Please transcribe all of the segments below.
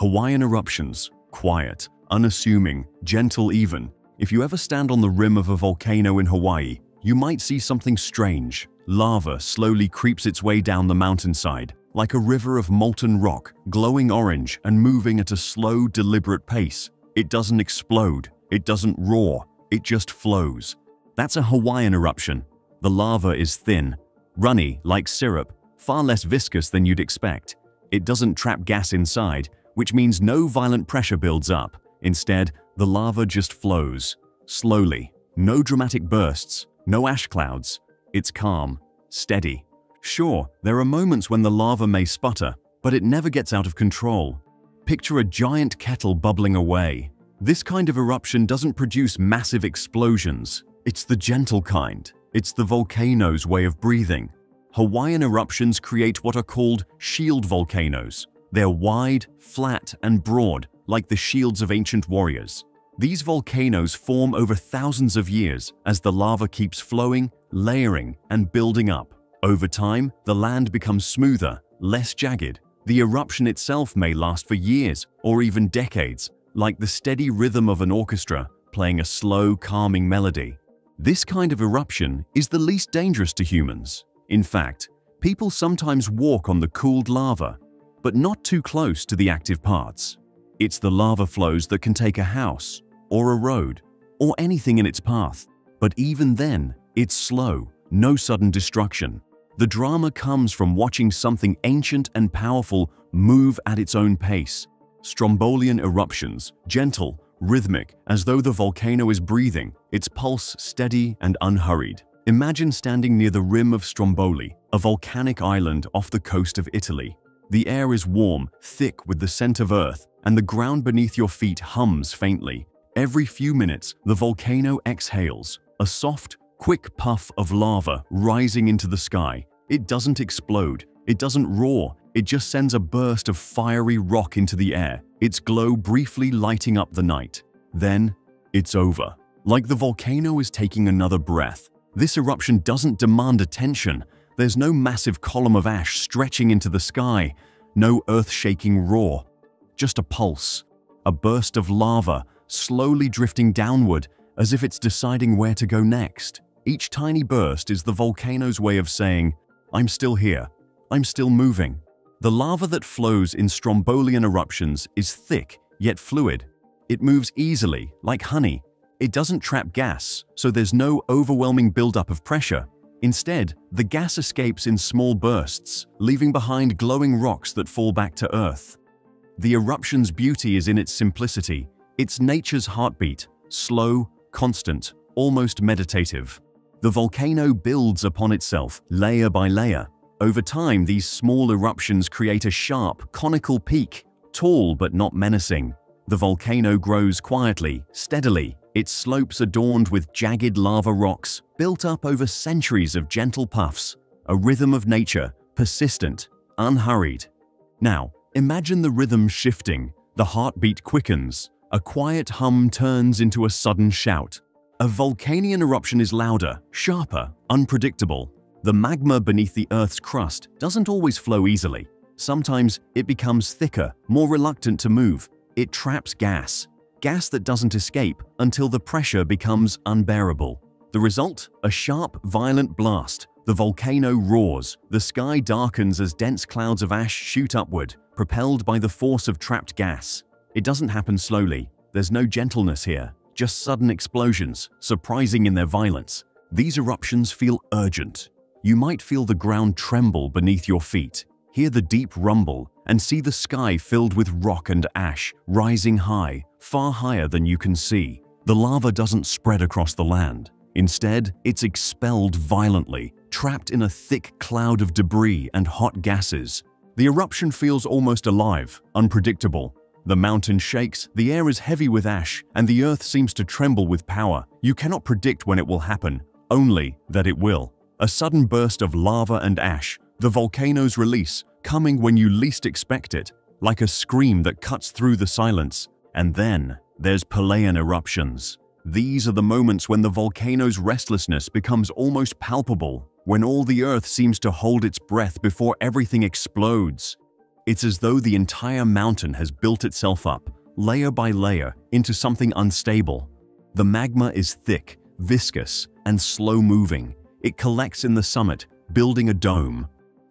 Hawaiian eruptions, quiet, unassuming, gentle even. If you ever stand on the rim of a volcano in Hawaii, you might see something strange. Lava slowly creeps its way down the mountainside, like a river of molten rock, glowing orange and moving at a slow, deliberate pace. It doesn't explode, it doesn't roar, it just flows. That's a Hawaiian eruption. The lava is thin, runny like syrup, far less viscous than you'd expect. It doesn't trap gas inside, which means no violent pressure builds up. Instead, the lava just flows, slowly. No dramatic bursts, no ash clouds. It's calm, steady. Sure, there are moments when the lava may sputter, but it never gets out of control. Picture a giant kettle bubbling away. This kind of eruption doesn't produce massive explosions. It's the gentle kind. It's the volcano's way of breathing. Hawaiian eruptions create what are called shield volcanoes. They're wide, flat, and broad, like the shields of ancient warriors. These volcanoes form over thousands of years as the lava keeps flowing, layering, and building up. Over time, the land becomes smoother, less jagged. The eruption itself may last for years or even decades, like the steady rhythm of an orchestra playing a slow, calming melody. This kind of eruption is the least dangerous to humans. In fact, people sometimes walk on the cooled lava, but not too close to the active parts. It's the lava flows that can take a house, or a road, or anything in its path. But even then, it's slow, no sudden destruction. The drama comes from watching something ancient and powerful move at its own pace. Strombolian eruptions, gentle, rhythmic, as though the volcano is breathing, its pulse steady and unhurried. Imagine standing near the rim of Stromboli, a volcanic island off the coast of Italy. The air is warm, thick with the scent of earth, and the ground beneath your feet hums faintly. Every few minutes, the volcano exhales, a soft, quick puff of lava rising into the sky. It doesn't explode, it doesn't roar, it just sends a burst of fiery rock into the air, its glow briefly lighting up the night. Then, it's over. Like the volcano is taking another breath, this eruption doesn't demand attention. There's no massive column of ash stretching into the sky, no earth-shaking roar. Just a pulse, a burst of lava slowly drifting downward as if it's deciding where to go next. Each tiny burst is the volcano's way of saying, I'm still here, I'm still moving. The lava that flows in Strombolian eruptions is thick yet fluid. It moves easily, like honey, it doesn't trap gas, so there's no overwhelming buildup of pressure. Instead, the gas escapes in small bursts, leaving behind glowing rocks that fall back to Earth. The eruption's beauty is in its simplicity. It's nature's heartbeat, slow, constant, almost meditative. The volcano builds upon itself, layer by layer. Over time, these small eruptions create a sharp, conical peak, tall but not menacing. The volcano grows quietly, steadily, its slopes adorned with jagged lava rocks built up over centuries of gentle puffs, a rhythm of nature, persistent, unhurried. Now, imagine the rhythm shifting, the heartbeat quickens, a quiet hum turns into a sudden shout. A Vulcanian eruption is louder, sharper, unpredictable. The magma beneath the Earth's crust doesn't always flow easily. Sometimes it becomes thicker, more reluctant to move. It traps gas, gas that doesn't escape until the pressure becomes unbearable. The result? A sharp, violent blast. The volcano roars, the sky darkens as dense clouds of ash shoot upward, propelled by the force of trapped gas. It doesn't happen slowly. There's no gentleness here, just sudden explosions, surprising in their violence. These eruptions feel urgent. You might feel the ground tremble beneath your feet, hear the deep rumble, and see the sky filled with rock and ash, rising high, far higher than you can see. The lava doesn't spread across the land. Instead, it's expelled violently, trapped in a thick cloud of debris and hot gases. The eruption feels almost alive, unpredictable. The mountain shakes, the air is heavy with ash, and the earth seems to tremble with power. You cannot predict when it will happen, only that it will. A sudden burst of lava and ash, the volcano's release, coming when you least expect it, like a scream that cuts through the silence. And then there's Peléan eruptions. These are the moments when the volcano's restlessness becomes almost palpable, when all the earth seems to hold its breath before everything explodes. It's as though the entire mountain has built itself up, layer by layer, into something unstable. The magma is thick, viscous, and slow-moving. It collects in the summit, building a dome.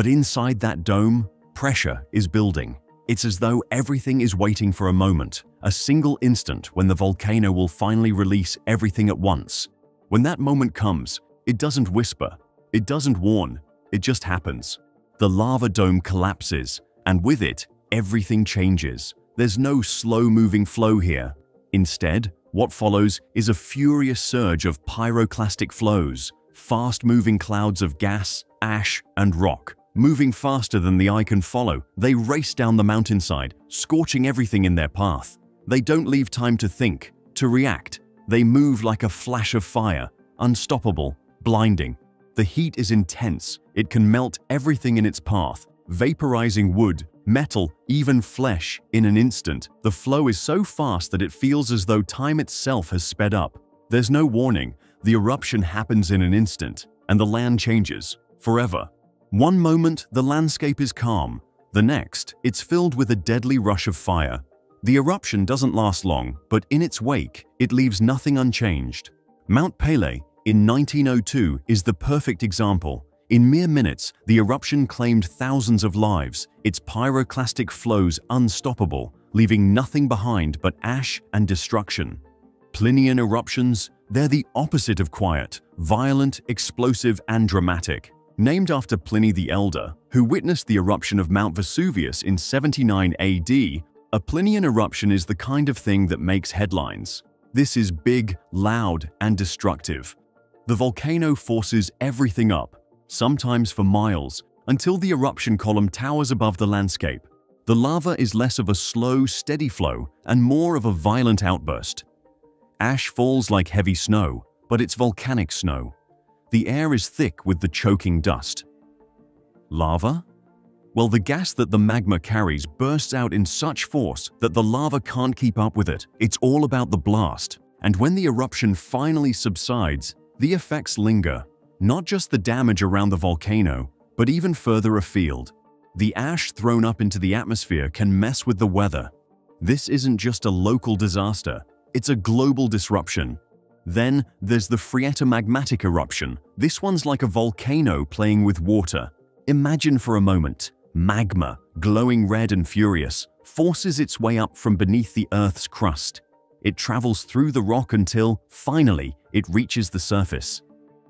But inside that dome, pressure is building. It's as though everything is waiting for a moment, a single instant when the volcano will finally release everything at once. When that moment comes, it doesn't whisper, it doesn't warn, it just happens. The lava dome collapses, and with it, everything changes. There's no slow-moving flow here. Instead, what follows is a furious surge of pyroclastic flows, fast-moving clouds of gas, ash, and rock. Moving faster than the eye can follow, they race down the mountainside, scorching everything in their path. They don't leave time to think, to react. They move like a flash of fire, unstoppable, blinding. The heat is intense. It can melt everything in its path, vaporizing wood, metal, even flesh, in an instant. The flow is so fast that it feels as though time itself has sped up. There's no warning. The eruption happens in an instant, and the land changes, forever. One moment, the landscape is calm. The next, it's filled with a deadly rush of fire. The eruption doesn't last long, but in its wake, it leaves nothing unchanged. Mount Pelée, in 1902, is the perfect example. In mere minutes, the eruption claimed thousands of lives, its pyroclastic flows unstoppable, leaving nothing behind but ash and destruction. Plinian eruptions, they're the opposite of quiet, violent, explosive, and dramatic. Named after Pliny the Elder, who witnessed the eruption of Mount Vesuvius in 79 AD, a Plinian eruption is the kind of thing that makes headlines. This is big, loud, and destructive. The volcano forces everything up, sometimes for miles, until the eruption column towers above the landscape. The lava is less of a slow, steady flow and more of a violent outburst. Ash falls like heavy snow, but it's volcanic snow. The air is thick with the choking dust. Lava? Well, the gas that the magma carries bursts out in such force that the lava can't keep up with it. It's all about the blast. And when the eruption finally subsides, the effects linger, not just the damage around the volcano, but even further afield. The ash thrown up into the atmosphere can mess with the weather. This isn't just a local disaster, it's a global disruption. Then there's the phreatomagmatic eruption. This one's like a volcano playing with water. Imagine for a moment, magma, glowing red and furious, forces its way up from beneath the Earth's crust. It travels through the rock until, finally, it reaches the surface.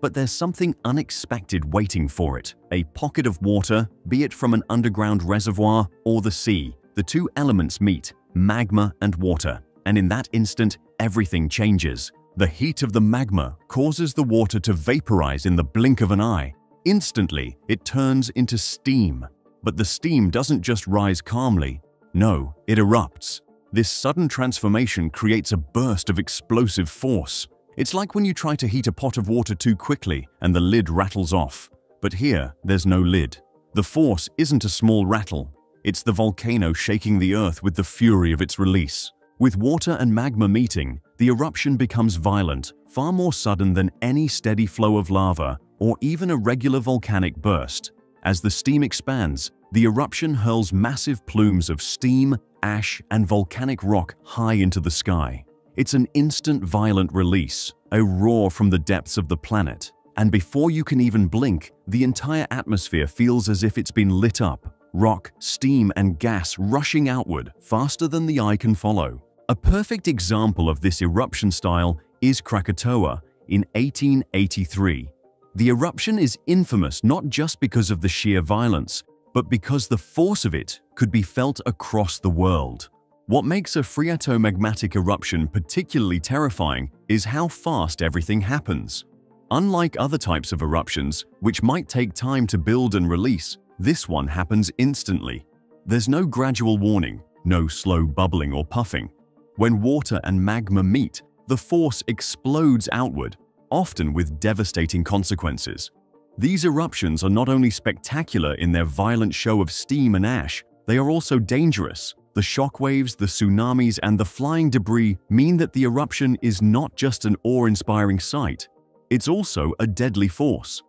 But there's something unexpected waiting for it. A pocket of water, be it from an underground reservoir or the sea. The two elements meet, magma and water. And in that instant, everything changes. The heat of the magma causes the water to vaporize in the blink of an eye. Instantly, it turns into steam. But the steam doesn't just rise calmly. No, it erupts. This sudden transformation creates a burst of explosive force. It's like when you try to heat a pot of water too quickly and the lid rattles off. But here, there's no lid. The force isn't a small rattle. It's the volcano shaking the earth with the fury of its release. With water and magma meeting, the eruption becomes violent, far more sudden than any steady flow of lava or even a regular volcanic burst. As the steam expands, the eruption hurls massive plumes of steam, ash, and volcanic rock high into the sky. It's an instant violent release, a roar from the depths of the planet. And before you can even blink, the entire atmosphere feels as if it's been lit up, rock, steam, and gas rushing outward faster than the eye can follow. A perfect example of this eruption style is Krakatoa in 1883. The eruption is infamous not just because of the sheer violence, but because the force of it could be felt across the world. What makes a phreatomagmatic eruption particularly terrifying is how fast everything happens. Unlike other types of eruptions, which might take time to build and release, this one happens instantly. There's no gradual warning, no slow bubbling or puffing. When water and magma meet, the force explodes outward, often with devastating consequences. These eruptions are not only spectacular in their violent show of steam and ash, they are also dangerous, the shockwaves, the tsunamis, and the flying debris mean that the eruption is not just an awe-inspiring sight, it's also a deadly force.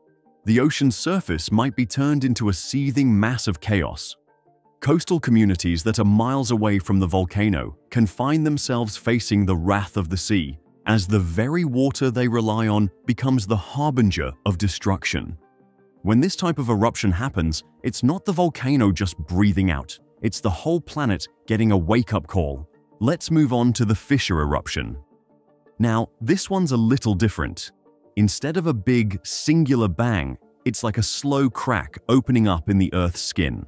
The ocean's surface might be turned into a seething mass of chaos. Coastal communities that are miles away from the volcano can find themselves facing the wrath of the sea as the very water they rely on becomes the harbinger of destruction. When this type of eruption happens, it's not the volcano just breathing out, it's the whole planet getting a wake-up call. Let's move on to the fissure eruption. Now, this one's a little different. Instead of a big, singular bang, it's like a slow crack opening up in the Earth's skin.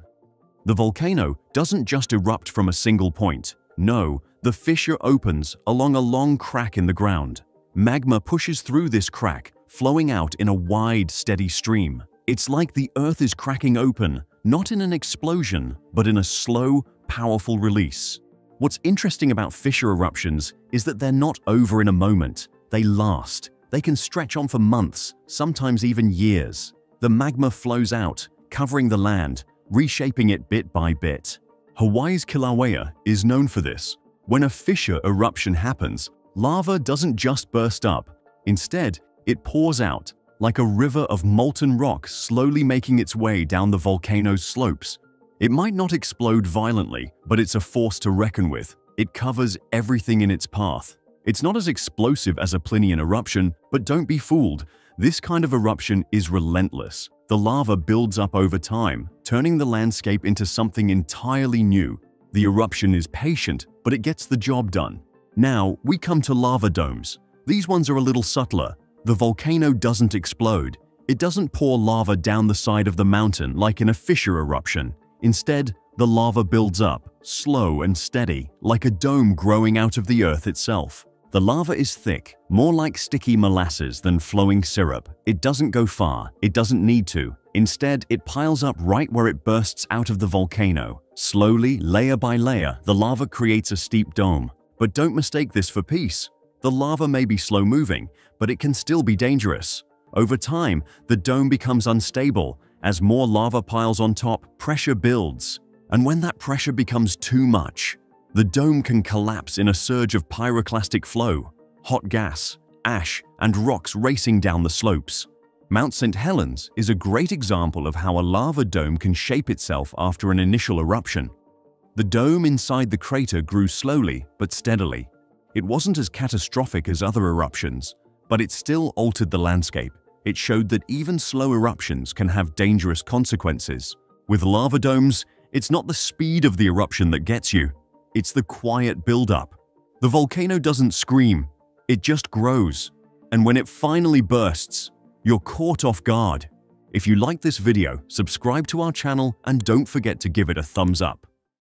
The volcano doesn't just erupt from a single point. No, the fissure opens along a long crack in the ground. Magma pushes through this crack, flowing out in a wide, steady stream. It's like the Earth is cracking open, not in an explosion, but in a slow, powerful release. What's interesting about fissure eruptions is that they're not over in a moment. They last. They can stretch on for months, sometimes even years. The magma flows out, covering the land, reshaping it bit by bit. Hawaii's Kilauea is known for this. When a fissure eruption happens, lava doesn't just burst up. Instead, it pours out, like a river of molten rock slowly making its way down the volcano's slopes. It might not explode violently, but it's a force to reckon with. It covers everything in its path. It's not as explosive as a Plinian eruption, but don't be fooled. This kind of eruption is relentless. The lava builds up over time, turning the landscape into something entirely new. The eruption is patient, but it gets the job done. Now, we come to lava domes. These ones are a little subtler. The volcano doesn't explode. It doesn't pour lava down the side of the mountain like in a fissure eruption. Instead, the lava builds up, slow and steady, like a dome growing out of the earth itself. The lava is thick, more like sticky molasses than flowing syrup. It doesn't go far, it doesn't need to. Instead, it piles up right where it bursts out of the volcano. Slowly, layer by layer, the lava creates a steep dome. But don't mistake this for peace. The lava may be slow-moving, but it can still be dangerous. Over time, the dome becomes unstable. As more lava piles on top, pressure builds. And when that pressure becomes too much, the dome can collapse in a surge of pyroclastic flow, hot gas, ash, and rocks racing down the slopes. Mount St. Helens is a great example of how a lava dome can shape itself after an initial eruption. The dome inside the crater grew slowly but steadily. It wasn't as catastrophic as other eruptions, but it still altered the landscape. It showed that even slow eruptions can have dangerous consequences. With lava domes, it's not the speed of the eruption that gets you, it's the quiet buildup. The volcano doesn't scream, it just grows. And when it finally bursts, you're caught off guard. If you like this video, subscribe to our channel and don't forget to give it a thumbs up.